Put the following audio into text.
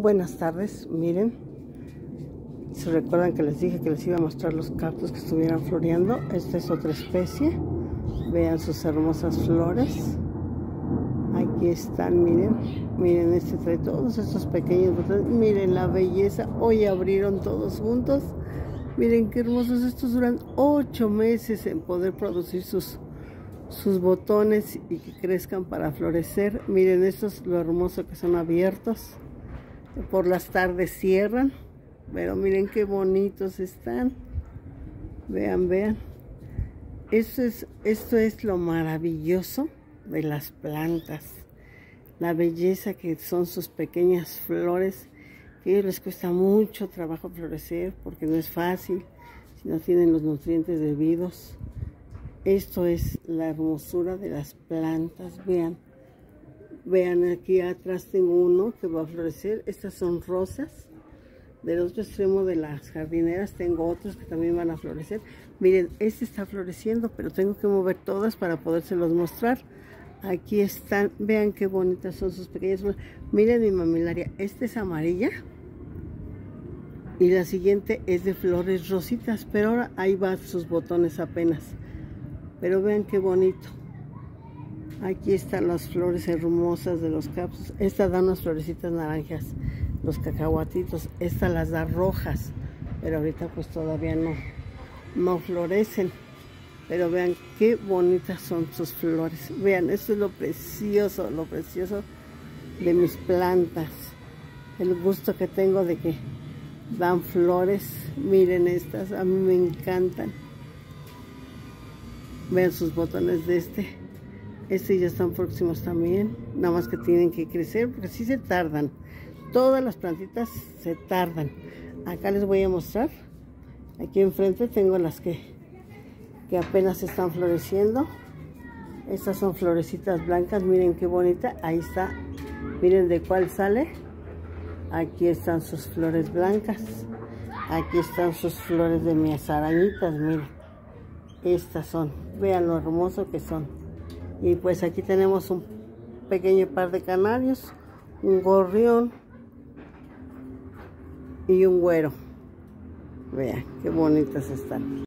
Buenas tardes, miren. Se recuerdan que les dije que les iba a mostrar los cactus que estuvieran floreando. Esta es otra especie. Vean sus hermosas flores. Aquí están, miren. Miren, este trae todos estos pequeños botones. Miren la belleza. Hoy abrieron todos juntos. Miren qué hermosos estos duran ocho meses en poder producir sus sus botones y que crezcan para florecer. Miren estos lo hermoso que son abiertos. Por las tardes cierran. Pero miren qué bonitos están. Vean, vean. Esto es, esto es lo maravilloso de las plantas. La belleza que son sus pequeñas flores. Que a ellos les cuesta mucho trabajo florecer porque no es fácil si no tienen los nutrientes debidos. Esto es la hermosura de las plantas. Vean, vean aquí atrás tengo uno que va a florecer. Estas son rosas. Del otro extremo de las jardineras tengo otros que también van a florecer. Miren, este está floreciendo, pero tengo que mover todas para podérselos mostrar. Aquí están, vean qué bonitas son sus pequeñas. Miren mi mamilaria, esta es amarilla. Y la siguiente es de flores rositas, pero ahora ahí va sus botones apenas. Pero vean qué bonito. Aquí están las flores hermosas de los cactus. Esta da unas florecitas naranjas, los cacahuatitos. Esta las da rojas, pero ahorita pues todavía no, no florecen. Pero vean qué bonitas son sus flores. Vean, esto es lo precioso, lo precioso de mis plantas. El gusto que tengo de que dan flores. Miren estas, a mí me encantan. Vean sus botones de este. Este ya están próximos también. Nada más que tienen que crecer porque sí se tardan. Todas las plantitas se tardan. Acá les voy a mostrar. Aquí enfrente tengo las que, que apenas están floreciendo. Estas son florecitas blancas. Miren qué bonita. Ahí está. Miren de cuál sale. Aquí están sus flores blancas. Aquí están sus flores de mis arañitas. Miren. Estas son, vean lo hermoso que son. Y pues aquí tenemos un pequeño par de canarios, un gorrión y un güero. Vean qué bonitas están.